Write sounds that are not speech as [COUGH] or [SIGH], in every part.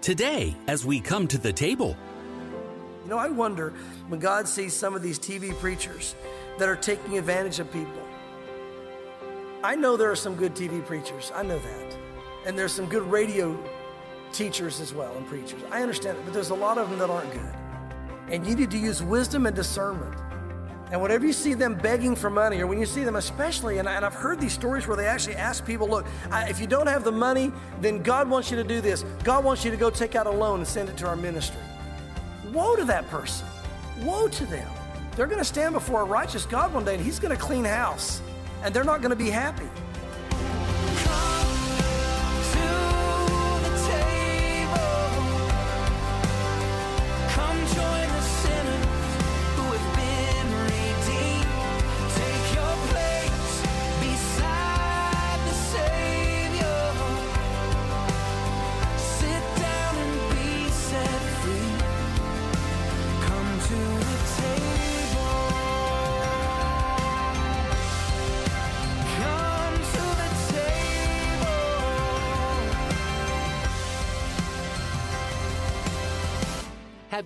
Today, as we come to the table, You know, I wonder when God sees some of these TV preachers that are taking advantage of people. I know there are some good TV preachers, I know that. And there's some good radio teachers as well and preachers. I understand it, but there's a lot of them that aren't good. And you need to use wisdom and discernment. And whenever you see them begging for money, or when you see them especially, and, I, I've heard these stories where they actually ask people, look, I, if you don't have the money, then God wants you to do this. God wants you to go take out a loan and send it to our ministry. Woe to that person. Woe to them. They're going to stand before a righteous God one day and He's going to clean house. And they're not going to be happy.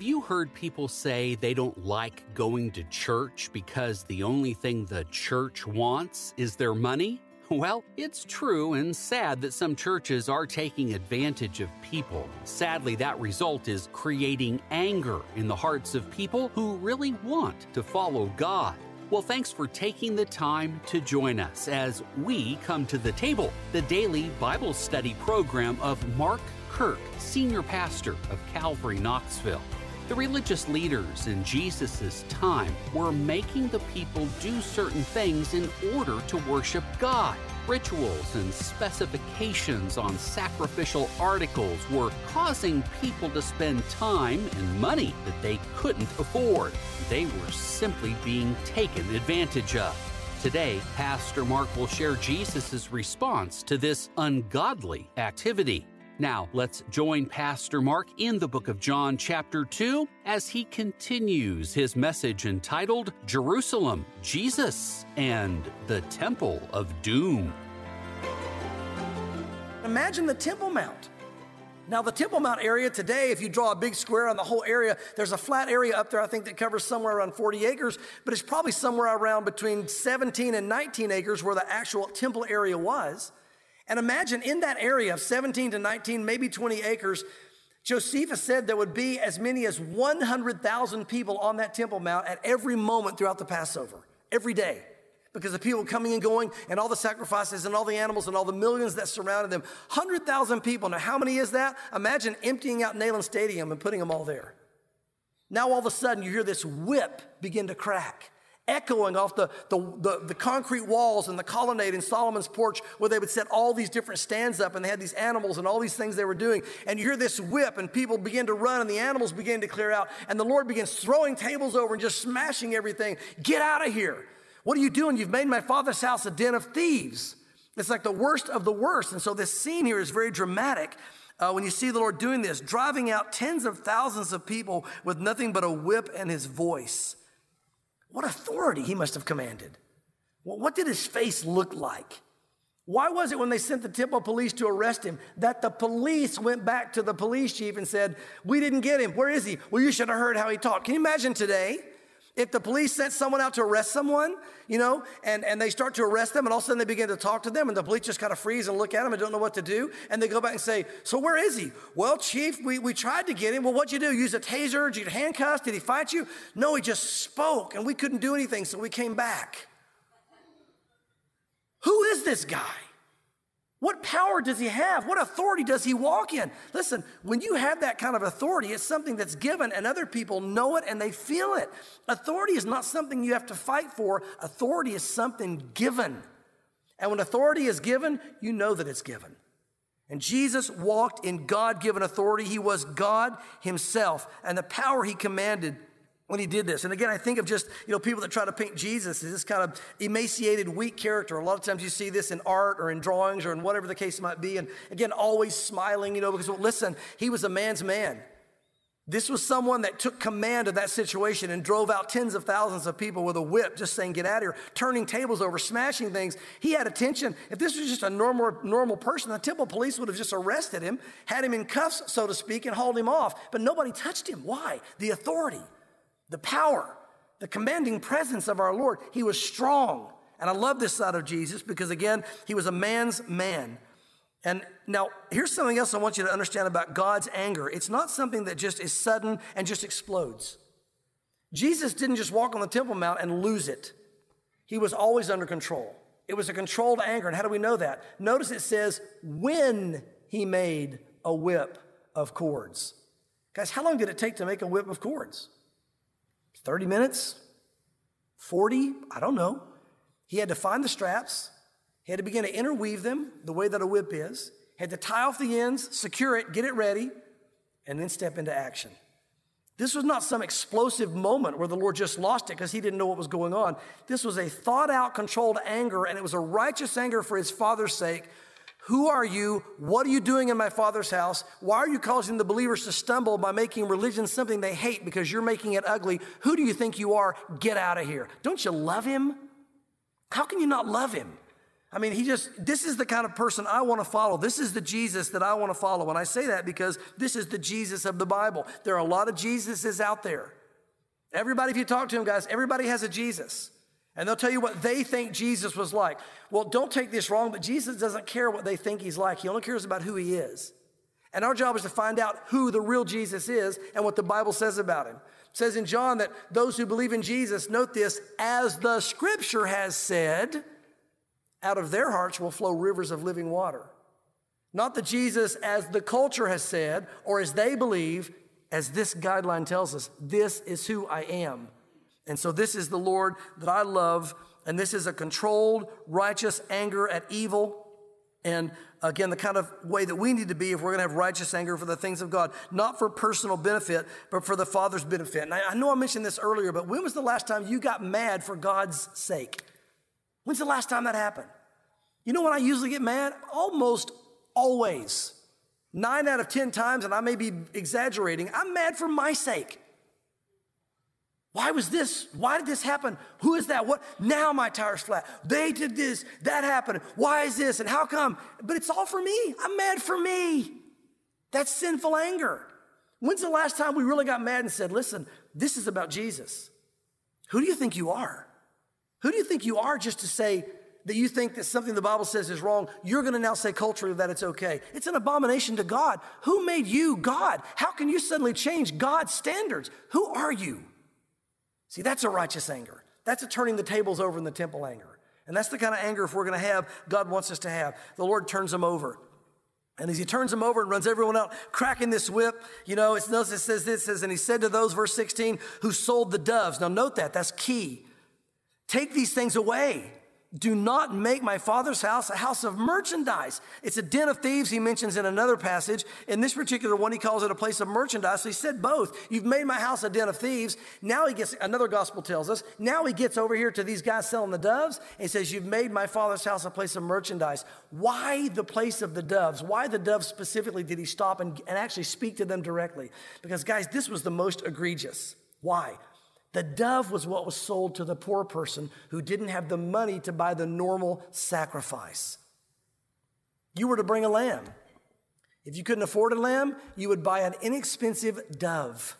Have you heard people say they don't like going to church because the only thing the church wants is their money? [LAUGHS] Well, it's true and sad that some churches are taking advantage of people. Sadly, that result is creating anger in the hearts of people who really want to follow God. Well, thanks for taking the time to join us as we come to the table, the daily Bible study program of Mark Kirk, Senior Pastor of Calvary Knoxville. The religious leaders in Jesus' time were making the people do certain things in order to worship God. Rituals and specifications on sacrificial articles were causing people to spend time and money that they couldn't afford. They were simply being taken advantage of. Today, Pastor Mark will share Jesus' response to this ungodly activity. Now, let's join Pastor Mark in the book of John, chapter 2, as he continues his message entitled Jerusalem, Jesus, and the Temple of Doom. Imagine the Temple Mount. Now, the Temple Mount area today, if you draw a big square on the whole area, there's a flat area up there, I think, that covers somewhere around 40 acres, but it's probably somewhere around between 17 and 19 acres where the actual temple area was. And imagine in that area of 17 to 19, maybe 20 acres, Josephus said there would be as many as 100,000 people on that Temple Mount at every moment throughout the Passover, every day. Because of people coming and going and all the sacrifices and all the animals and all the millions that surrounded them. 100,000 people. Now, how many is that? Imagine emptying out Neyland Stadium and putting them all there. Now, all of a sudden, you hear this whip begin to crack echoing off the, the, the, the, concrete walls and the colonnade in Solomon's porch where they would set all these different stands up and they had these animals and all these things they were doing. And you hear this whip and people begin to run and the animals begin to clear out and the Lord begins throwing tables over and just smashing everything. Get out of here. What are you doing? You've made my father's house a den of thieves. It's like the worst of the worst. And so this scene here is very dramatic. Uh, when you see the Lord doing this, driving out tens of thousands of people with nothing but a whip and his voice. What authority he must have commanded. What did his face look like? Why was it when they sent the temple police to arrest him that the police went back to the police chief and said, We didn't get him. Where is he? Well, you should have heard how he talked. Can you imagine today? If the police sent someone out to arrest someone, you know, and, and they start to arrest them, and all of a sudden they begin to talk to them, and the police just kind of freeze and look at them and don't know what to do, and they go back and say, So where is he? Well, Chief, we, we tried to get him. Well, what'd you do? Use a taser? Did you handcuffs? Did he fight you? No, he just spoke, and we couldn't do anything, so we came back. Who is this guy? What power does he have? What authority does he walk in? Listen, when you have that kind of authority, it's something that's given and other people know it and they feel it. Authority is not something you have to fight for, authority is something given. And when authority is given, you know that it's given. And Jesus walked in God given authority. He was God Himself, and the power He commanded when he did this. And again, I think of just, you know, people that try to paint Jesus as this kind of emaciated, weak character. A lot of times you see this in art or in drawings or in whatever the case might be. And again, always smiling, you know, because well, listen, he was a man's man. This was someone that took command of that situation and drove out tens of thousands of people with a whip, just saying, Get out of here, turning tables over, smashing things. He had attention. If this was just a normal, normal person, the temple police would have just arrested him, had him in cuffs, so to speak, and hauled him off. But nobody touched him. Why? The authority, the power, the commanding presence of our Lord. He was strong. And I love this side of Jesus because, again, he was a man's man. And now, here's something else I want you to understand about God's anger. It's not something that just is sudden and just explodes. Jesus didn't just walk on the Temple Mount and lose it, he was always under control. It was a controlled anger. And how do we know that? Notice it says, when he made a whip of cords. Guys, how long did it take to make a whip of cords? 30 minutes? 40? I don't know. He had to find the straps, he had to begin to interweave them the way that a whip is, had to tie off the ends, secure it, get it ready, and then step into action. This was not some explosive moment where the Lord just lost it because he didn't know what was going on. This was a thought out, controlled anger, and it was a righteous anger for his father's sake. Who are you? What are you doing in my father's house? Why are you causing the believers to stumble by making religion something they hate because you're making it ugly? Who do you think you are? Get out of here. Don't you love him? How can you not love him? I mean, he just, this is the kind of person I want to follow. This is the Jesus that I want to follow. And I say that because this is the Jesus of the Bible. There are a lot of Jesuses out there. Everybody, if you talk to him, guys, everybody has a Jesus. And they'll tell you what they think Jesus was like. Well, don't take this wrong, but Jesus doesn't care what they think he's like. He only cares about who he is. And our job is to find out who the real Jesus is and what the Bible says about him. It says in John that those who believe in Jesus, note this, as the scripture has said, out of their hearts will flow rivers of living water. Not that Jesus, as the culture has said, or as they believe, as this guideline tells us, this is who I am. And so this is the Lord that I love, and this is a controlled, righteous anger at evil. And again, the kind of way that we need to be if we're going to have righteous anger for the things of God, not for personal benefit, but for the Father's benefit. And I, know I mentioned this earlier, but when was the last time you got mad for God's sake? When's the last time that happened? You know when I usually get mad? Almost always. Nine out of 10 times, and I may be exaggerating, I'm mad for my sake. Why was this? Why did this happen? Who is that? What? Now my tire's flat. They did this. That happened. Why is this? And how come? But it's all for me. I'm mad for me. That's sinful anger. When's the last time we really got mad and said, listen, this is about Jesus? Who do you think you are? Who do you think you are just to say that you think that something the Bible says is wrong, you're going to now say culturally that it's okay? It's an abomination to God. Who made you God? How can you suddenly change God's standards? Who are you? See, that's a righteous anger. That's a turning the tables over in the temple anger. And that's the kind of anger, if we're going to have, God wants us to have. The Lord turns them over. And as he turns them over and runs everyone out, cracking this whip, you know, it says this, says, and he said to those, verse 16, who sold the doves. Now note that, that's key. Take these things away. Do not make my father's house a house of merchandise. It's a den of thieves, he mentions in another passage. In this particular one, he calls it a place of merchandise. So he said both. You've made my house a den of thieves. Now he gets, another gospel tells us, now he gets over here to these guys selling the doves and says, You've made my father's house a place of merchandise. Why the place of the doves? Why the doves specifically did he stop and, and actually speak to them directly? Because, guys, this was the most egregious. Why? The dove was what was sold to the poor person who didn't have the money to buy the normal sacrifice. You were to bring a lamb. If you couldn't afford a lamb, you would buy an inexpensive dove.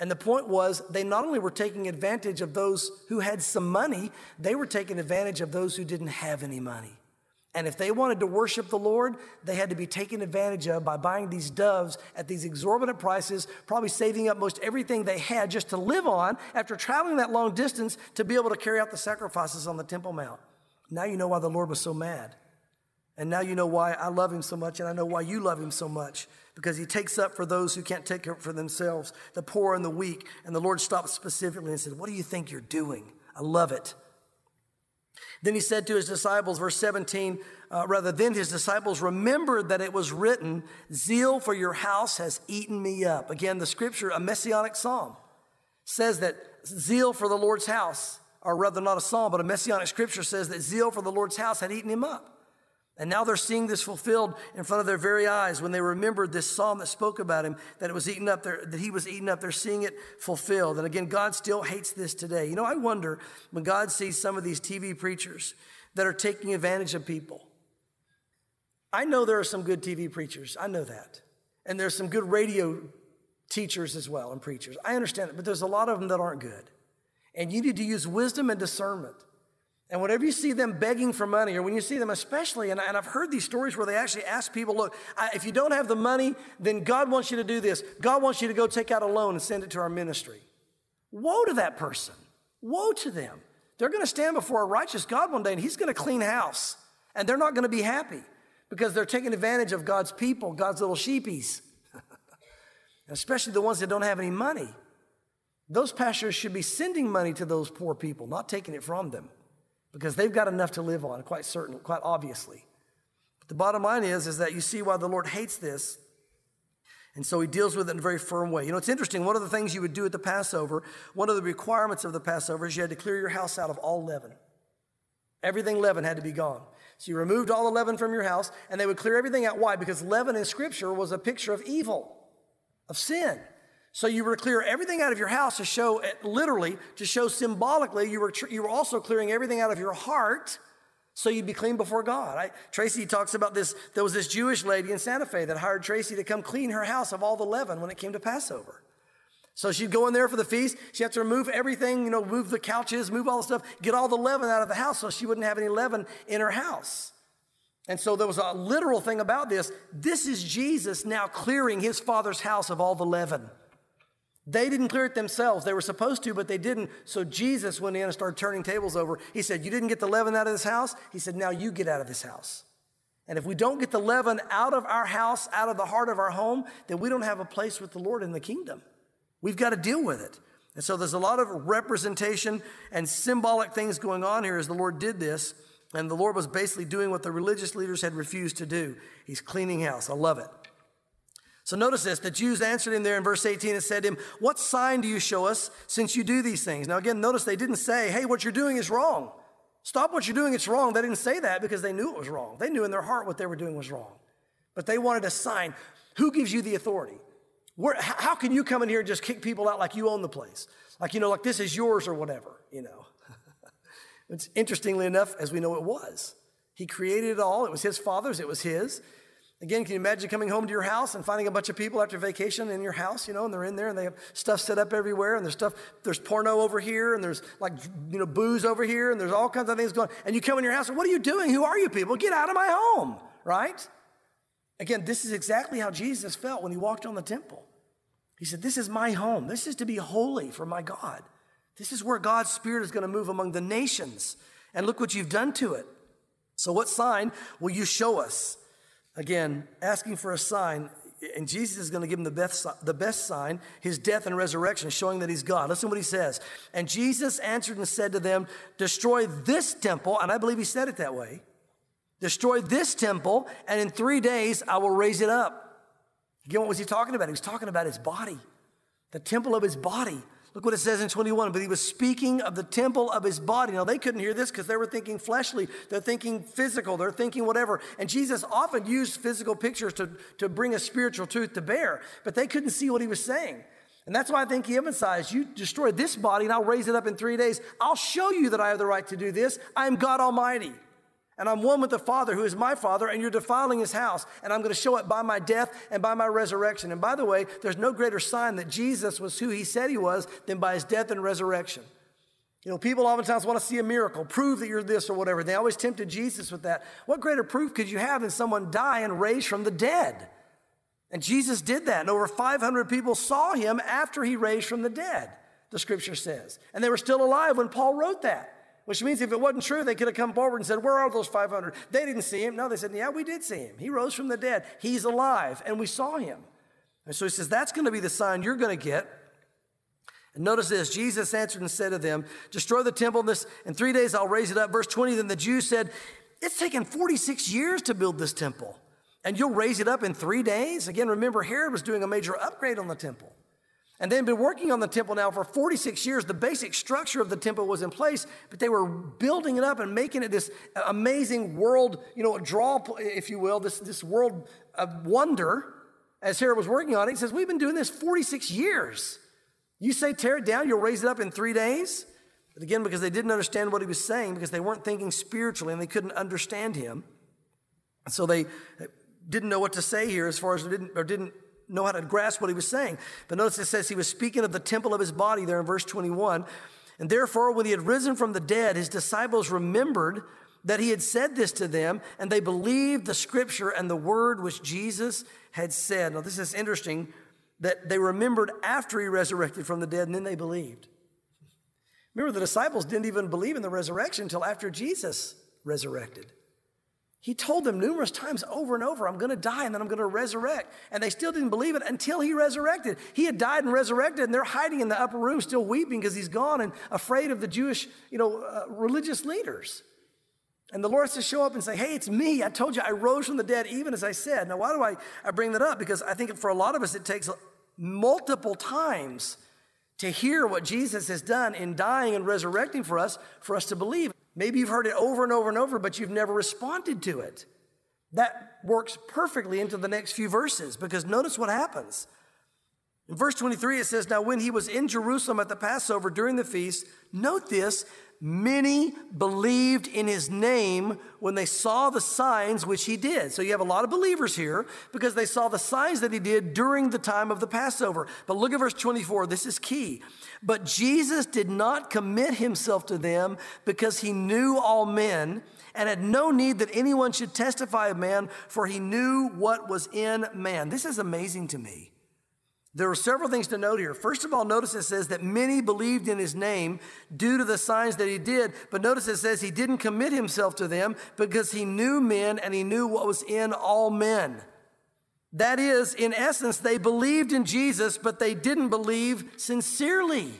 And the point was, they not only were taking advantage of those who had some money, they were taking advantage of those who didn't have any money. And if they wanted to worship the Lord, they had to be taken advantage of by buying these doves at these exorbitant prices, probably saving up most everything they had just to live on after traveling that long distance to be able to carry out the sacrifices on the Temple Mount. Now you know why the Lord was so mad. And now you know why I love him so much, and I know why you love him so much. Because he takes up for those who can't take up for themselves, the poor and the weak. And the Lord stopped specifically and said, What do you think you're doing? I love it. Then he said to his disciples, verse 17, uh, rather, then his disciples remembered that it was written, Zeal for your house has eaten me up. Again, the scripture, a messianic psalm, says that zeal for the Lord's house, or rather not a psalm, but a messianic scripture says that zeal for the Lord's house had eaten him up. And now they're seeing this fulfilled in front of their very eyes when they remembered this psalm that spoke about him, that it was eaten up, there, that he was eaten up. They're seeing it fulfilled. And again, God still hates this today. You know, I wonder when God sees some of these TV preachers that are taking advantage of people. I know there are some good TV preachers. I know that. And there's some good radio teachers as well and preachers. I understand it, but there's a lot of them that aren't good. And you need to use wisdom and discernment and whenever you see them begging for money, or when you see them especially, and, and I've heard these stories where they actually ask people, look, I, if you don't have the money, then God wants you to do this. God wants you to go take out a loan and send it to our ministry. Woe to that person. Woe to them. They're going to stand before a righteous God one day, and He's going to clean house. And they're not going to be happy because they're taking advantage of God's people, God's little sheepies, [LAUGHS] especially the ones that don't have any money. Those pastors should be sending money to those poor people, not taking it from them because they've got enough to live on, quite certain, quite obviously. But the bottom line is, is that you see why the Lord hates this. And so he deals with it in a very firm way. You know, it's interesting. One of the things you would do at the Passover, one of the requirements of the Passover is you had to clear your house out of all leaven. Everything leaven had to be gone. So you removed all the leaven from your house, and they would clear everything out. Why? Because leaven in Scripture was a picture of evil, of sin. So you were to clear everything out of your house to show, eh, literally, to show symbolically, you were, you were also clearing everything out of your heart so you'd be clean before God. I, Tracy talks about this. There was this Jewish lady in Santa Fe that hired Tracy to come clean her house of all the leaven when it came to Passover. So she'd go in there for the feast. She had to remove everything, you know, move the couches, move all the stuff, get all the leaven out of the house so she wouldn't have any leaven in her house. And so there was a literal thing about this. This is Jesus now clearing his father's house of all the leaven. They didn't clear it themselves. They were supposed to, but they didn't. So Jesus went in and started turning tables over. He said, You didn't get the leaven out of this house? He said, Now you get out of this house. And if we don't get the leaven out of our house, out of the heart of our home, then we don't have a place with the Lord in the kingdom. We've got to deal with it. And so there's a lot of representation and symbolic things going on here as the Lord did this. And the Lord was basically doing what the religious leaders had refused to do. He's cleaning house. I love it. So notice this the Jews answered him there in verse 18 and said to him, What sign do you show us since you do these things? Now, again, notice they didn't say, Hey, what you're doing is wrong. Stop what you're doing, it's wrong. They didn't say that because they knew it was wrong. They knew in their heart what they were doing was wrong. But they wanted a sign. Who gives you the authority? Where, how can you come in here and just kick people out like you own the place? Like, you know, like this is yours or whatever, you know? [LAUGHS] it's interestingly enough, as we know it was. He created it all. It was his father's, it was his. Again, can you imagine coming home to your house and finding a bunch of people after vacation in your house, you know, and they're in there and they have stuff set up everywhere and there's stuff, there's porno over here and there's like, you know, booze over here and there's all kinds of things going And you come in your house and what are you doing? Who are you people? Get out of my home, right? Again, this is exactly how Jesus felt when he walked on the temple. He said, This is my home. This is to be holy for my God. This is where God's Spirit is going to move among the nations. And look what you've done to it. So, what sign will you show us? Again, asking for a sign, and Jesus is going to give him the best, the best sign, his death and resurrection, showing that he's God. Listen what he says. And Jesus answered and said to them, Destroy this temple, and I believe he said it that way. Destroy this temple, and in three days I will raise it up. Again, what was he talking about? He was talking about his body, the temple of his body. Look what it says in 21. But he was speaking of the temple of his body. Now, they couldn't hear this because they were thinking fleshly. They're thinking physical. They're thinking whatever. And Jesus often used physical pictures to, to bring a spiritual truth to bear, but they couldn't see what he was saying. And that's why I think he emphasized you destroy this body and I'll raise it up in three days. I'll show you that I have the right to do this. I am God Almighty. And I'm one with the Father who is my Father, and you're defiling his house. And I'm going to show it by my death and by my resurrection. And by the way, there's no greater sign that Jesus was who he said he was than by his death and resurrection. You know, people oftentimes want to see a miracle, prove that you're this or whatever. They always tempted Jesus with that. What greater proof could you have than someone die and raise from the dead? And Jesus did that. And over 500 people saw him after he raised from the dead, the scripture says. And they were still alive when Paul wrote that. Which means if it wasn't true, they could have come forward and said, Where are those 500? They didn't see him. No, they said, Yeah, we did see him. He rose from the dead. He's alive, and we saw him. And so he says, That's going to be the sign you're going to get. And notice this Jesus answered and said to them, Destroy the temple, in, this, in three days I'll raise it up. Verse 20, then the Jews said, It's taken 46 years to build this temple, and you'll raise it up in three days? Again, remember, Herod was doing a major upgrade on the temple. And they'd been working on the temple now for 46 years. The basic structure of the temple was in place, but they were building it up and making it this amazing world, you know, a draw, if you will, this, this world of wonder. As Herod was working on it, he says, We've been doing this 46 years. You say tear it down, you'll raise it up in three days. But again, because they didn't understand what he was saying, because they weren't thinking spiritually and they couldn't understand him. So they didn't know what to say here as far as didn't or didn't know how to grasp what he was saying. But notice it says he was speaking of the temple of his body there in verse 21. And therefore, when he had risen from the dead, his disciples remembered that he had said this to them, and they believed the scripture and the word which Jesus had said. Now, this is interesting that they remembered after he resurrected from the dead, and then they believed. Remember, the disciples didn't even believe in the resurrection until after Jesus resurrected. He told them numerous times over and over, I'm going to die and then I'm going to resurrect. And they still didn't believe it until he resurrected. He had died and resurrected, and they're hiding in the upper room, still weeping because he's gone and afraid of the Jewish, you know, uh, religious leaders. And the Lord has to show up and say, Hey, it's me. I told you I rose from the dead, even as I said. Now, why do I, I bring that up? Because I think for a lot of us, it takes multiple times to hear what Jesus has done in dying and resurrecting for us, for us to believe. Maybe you've heard it over and over and over, but you've never responded to it. That works perfectly into the next few verses because notice what happens. In verse 23, it says, Now when he was in Jerusalem at the Passover during the feast, note this, Many believed in his name when they saw the signs which he did. So you have a lot of believers here because they saw the signs that he did during the time of the Passover. But look at verse 24. This is key. But Jesus did not commit himself to them because he knew all men and had no need that anyone should testify of man, for he knew what was in man. This is amazing to me. There are several things to note here. First of all, notice it says that many believed in his name due to the signs that he did. But notice it says he didn't commit himself to them because he knew men and he knew what was in all men. That is, in essence, they believed in Jesus, but they didn't believe sincerely.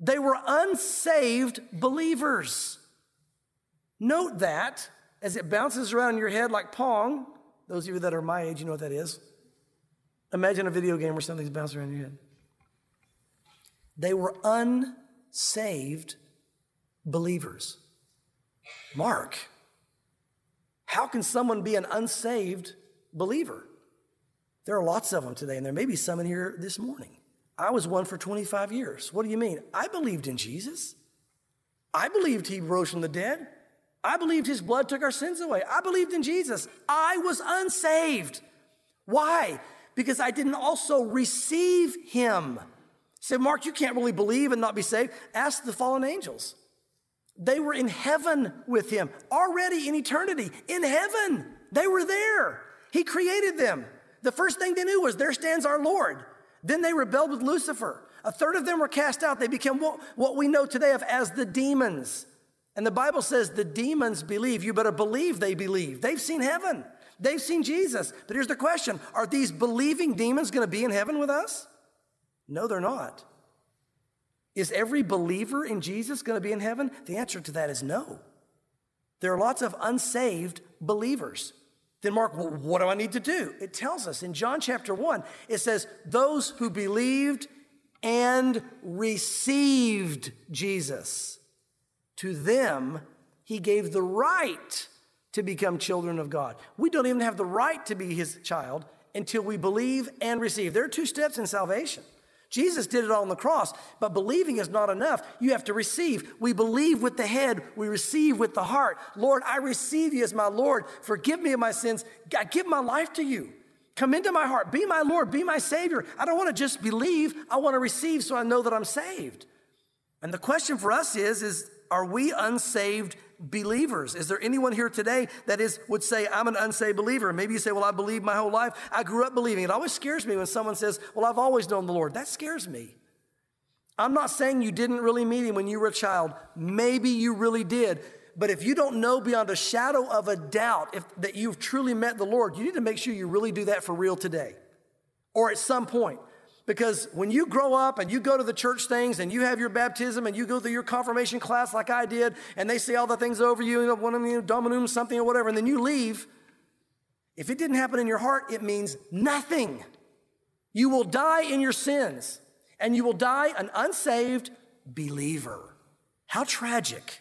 They were unsaved believers. Note that as it bounces around your head like Pong. Those of you that are my age, you know what that is. Imagine a video game where something's bouncing around your head. They were unsaved believers. Mark, how can someone be an unsaved believer? There are lots of them today, and there may be some in here this morning. I was one for 25 years. What do you mean? I believed in Jesus. I believed he rose from the dead. I believed his blood took our sins away. I believed in Jesus. I was unsaved. Why? Because I didn't also receive him. Say, Mark, you can't really believe and not be saved. Ask the fallen angels. They were in heaven with him already in eternity. In heaven, they were there. He created them. The first thing they knew was, There stands our Lord. Then they rebelled with Lucifer. A third of them were cast out. They became what, what we know today of as the demons. And the Bible says the demons believe. You better believe they believe. They've seen heaven. They've seen Jesus. But here's the question Are these believing demons going to be in heaven with us? No, they're not. Is every believer in Jesus going to be in heaven? The answer to that is no. There are lots of unsaved believers. Then, Mark, well, what do I need to do? It tells us in John chapter 1, it says, Those who believed and received Jesus, to them he gave the right to become children of God. We don't even have the right to be his child until we believe and receive. There are two steps in salvation. Jesus did it all on the cross, but believing is not enough. You have to receive. We believe with the head, we receive with the heart. Lord, I receive you as my Lord. Forgive me of my sins. I give my life to you. Come into my heart. Be my Lord. Be my Savior. I don't want to just believe. I want to receive so I know that I'm saved. And the question for us is, is are we unsaved believers. Is there anyone here today that is would say I'm an unsaved believer? Maybe you say, "Well, I believe my whole life. I grew up believing." It always scares me when someone says, "Well, I've always known the Lord." That scares me. I'm not saying you didn't really meet him when you were a child. Maybe you really did. But if you don't know beyond a shadow of a doubt if, that you've truly met the Lord, you need to make sure you really do that for real today or at some point. Because when you grow up and you go to the church things and you have your baptism and you go through your confirmation class like I did, and they say all the things over you, know, one of you, dominum, something or whatever, and then you leave, if it didn't happen in your heart, it means nothing. You will die in your sins. and you will die an unsaved believer. How tragic.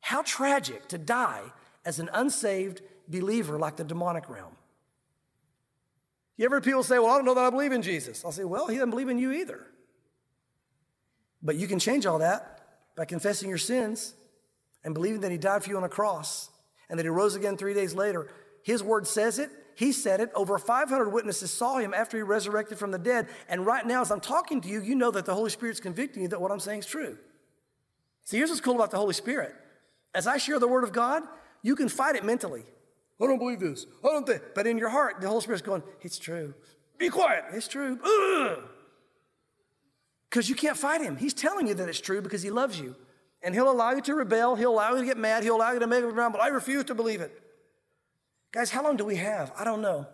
How tragic to die as an unsaved believer like the demonic realm. You ever people say, Well, I don't know that I believe in Jesus? I'll say, Well, he doesn't believe in you either. But you can change all that by confessing your sins and believing that he died for you on a cross and that he rose again three days later. His word says it. He said it. Over 500 witnesses saw him after he resurrected from the dead. And right now, as I'm talking to you, you know that the Holy Spirit's convicting you that what I'm saying is true. See, here's what's cool about the Holy Spirit. As I share the word of God, you can fight it mentally. I don't believe this. I don't think. But in your heart, the Holy Spirit's going, it's true. Be quiet. It's true. Because you can't fight him. He's telling you that it's true because he loves you. And he'll allow you to rebel. He'll allow you to get mad. He'll allow you to make up around, but I refuse to believe it. Guys, how long do we have? I don't know.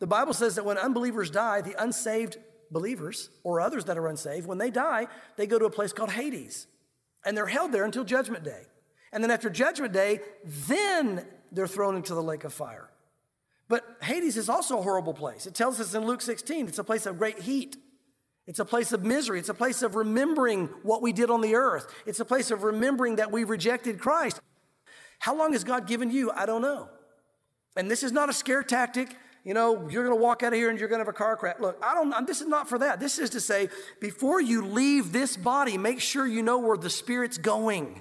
The Bible says that when unbelievers die, the unsaved believers or others that are unsaved, when they die, they go to a place called Hades. And they're held there until Judgment Day. And then after Judgment Day, then they're thrown into the lake of fire. But Hades is also a horrible place. It tells us in Luke 16, it's a place of great heat. It's a place of misery. It's a place of remembering what we did on the earth. It's a place of remembering that we rejected Christ. How long has God given you? I don't know. And this is not a scare tactic. You know, you're going to walk out of here and you're going to have a car crash. Look, I don't, this is not for that. This is to say, before you leave this body, make sure you know where the Spirit's going.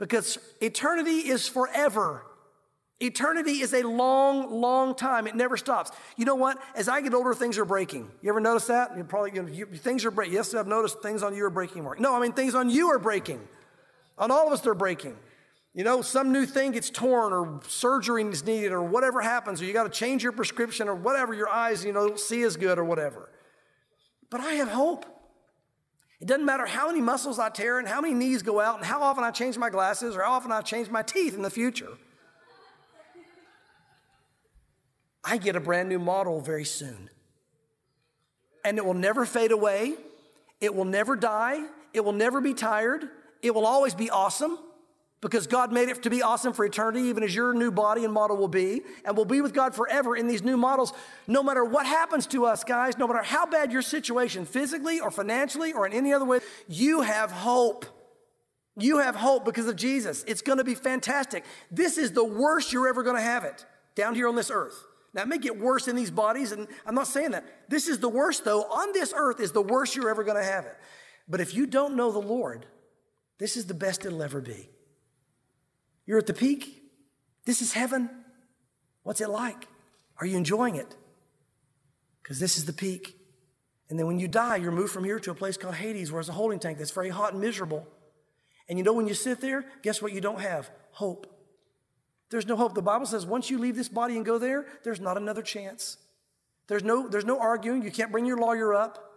Because eternity is forever. Eternity is a long, long time. It never stops. You know what? As I get older, things are breaking. You ever notice that? You probably, you know, you, things are breaking. Yes, I've noticed things on you are breaking, Mark. No, I mean, things on you are breaking. On all of us, they're breaking. You know, some new thing gets torn or surgery is needed or whatever happens, or you got to change your prescription or whatever, your eyes, you know, don't see as good or whatever. But I have hope. It doesn't matter how many muscles I tear and how many knees go out and how often I change my glasses or how often I change my teeth in the future. I get a brand new model very soon. And it will never fade away. It will never die. It will never be tired. It will always be awesome because God made it to be awesome for eternity, even as your new body and model will be. And we'll be with God forever in these new models, no matter what happens to us, guys, no matter how bad your situation, physically or financially or in any other way, you have hope. You have hope because of Jesus. It's going to be fantastic. This is the worst you're ever going to have it down here on this earth. Now, it may get worse in these bodies, and I'm not saying that. This is the worst, though. On this earth is the worst you're ever going to have it. But if you don't know the Lord, this is the best it'll ever be. You're at the peak. This is heaven. What's it like? Are you enjoying it? Because this is the peak. And then when you die, you're moved from here to a place called Hades, where it's a holding tank that's very hot and miserable. And you know, when you sit there, guess what you don't have? Hope. There's no hope. The Bible says once you leave this body and go there, there's not another chance. There's no, there's no arguing. You can't bring your lawyer up.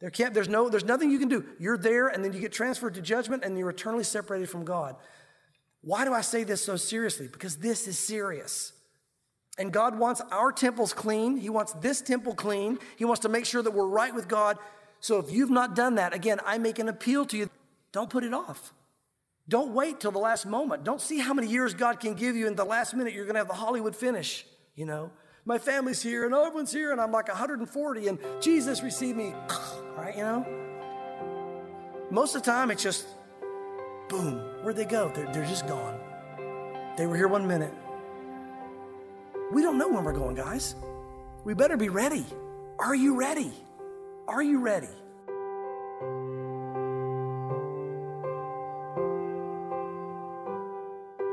There can't, there's, no, there's nothing you can do. You're there, and then you get transferred to judgment, and you're eternally separated from God. Why do I say this so seriously? Because this is serious. And God wants our temples clean. He wants this temple clean. He wants to make sure that we're right with God. So if you've not done that, again, I make an appeal to you don't put it off. Don't wait till the last moment. Don't see how many years God can give you, in the last minute you're going to have the Hollywood finish, you know. My family's here, and everyone's here, and I'm like 140, and Jesus received me, [SIGHS] right, you know. Most of the time, it's just Boom. Where'd they go? They're, they're just gone. They were here one minute. We don't know when we're going, guys. We better be ready. Are you ready? Are you ready?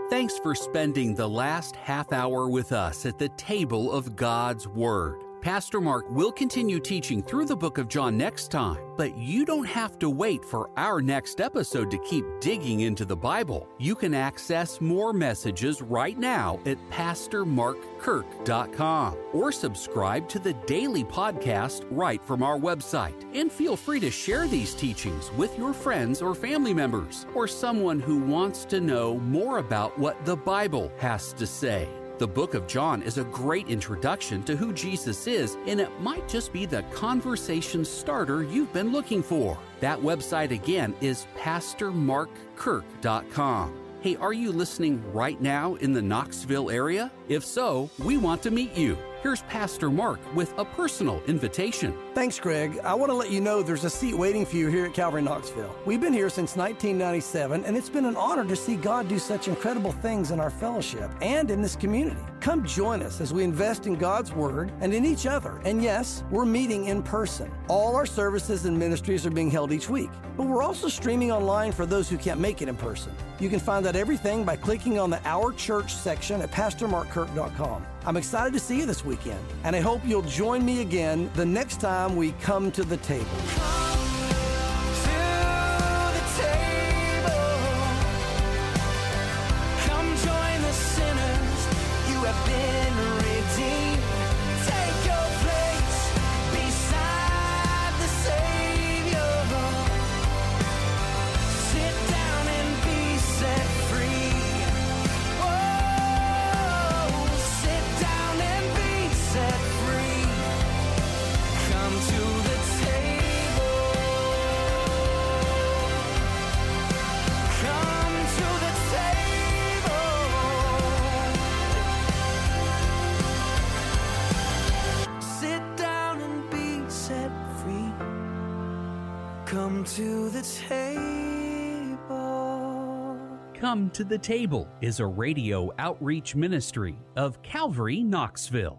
Thanks for spending the last half hour with us at the table of God's Word. Pastor Mark will continue teaching through the book of John next time, but you don't have to wait for our next episode to keep digging into the Bible. You can access more messages right now at PastorMarkKirk.com or subscribe to the daily podcast right from our website. And feel free to share these teachings with your friends or family members or someone who wants to know more about what the Bible has to say. The book of John is a great introduction to who Jesus is, and it might just be the conversation starter you've been looking for. That website again is PastorMarkKirk.com. Hey, are you listening right now in the Knoxville area? If so, we want to meet you. Here's Pastor Mark with a personal invitation. Thanks, Greg. I want to let you know there's a seat waiting for you here at Calvary Knoxville. We've been here since 1997, and it's been an honor to see God do such incredible things in our fellowship and in this community. Come join us as we invest in God's Word and in each other. And yes, we're meeting in person. All our services and ministries are being held each week, but we're also streaming online for those who can't make it in person. You can find out everything by clicking on the Our Church section at PastorMarkKirk.com. I'm excited to see you this weekend, and I hope you'll join me again the next time we come to the table. To the Table is a radio outreach ministry of Calvary Knoxville.